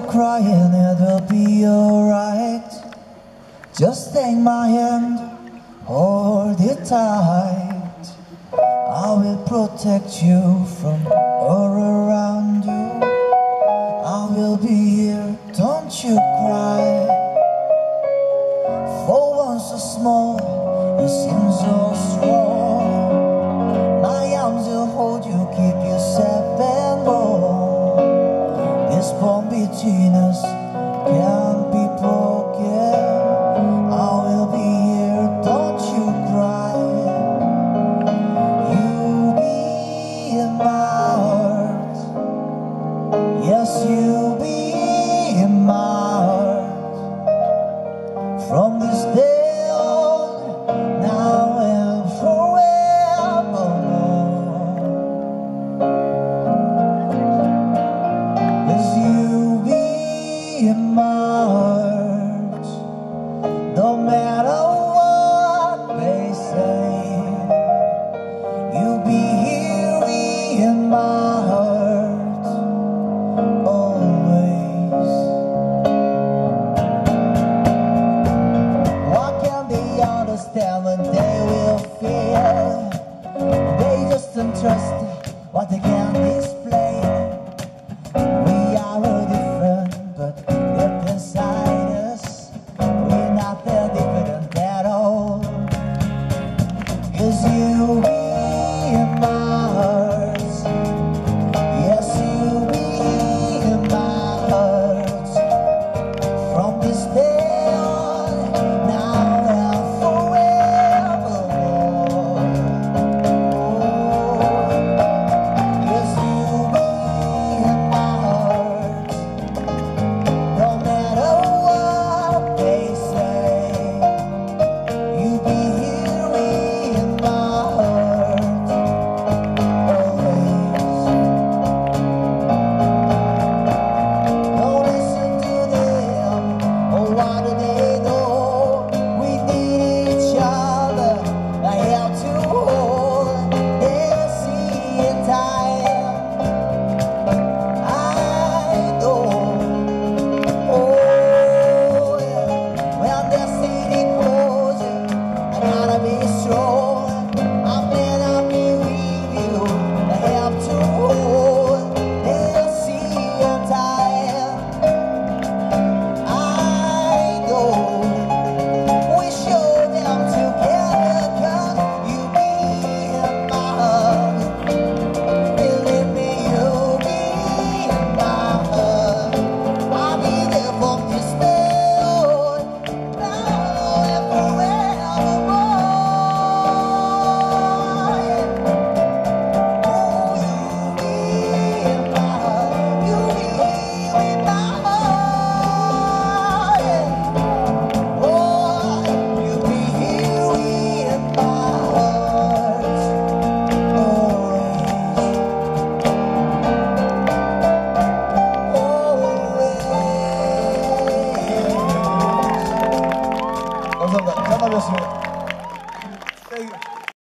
crying, it'll be alright. Just take my hand, hold it tight. I will protect you from all around you. I will be here, don't you cry. For once so small, you seem so strong. Heart. Yes, you'll be in my heart. From this day on, now and forevermore. Yes, you be in my Cause you ります。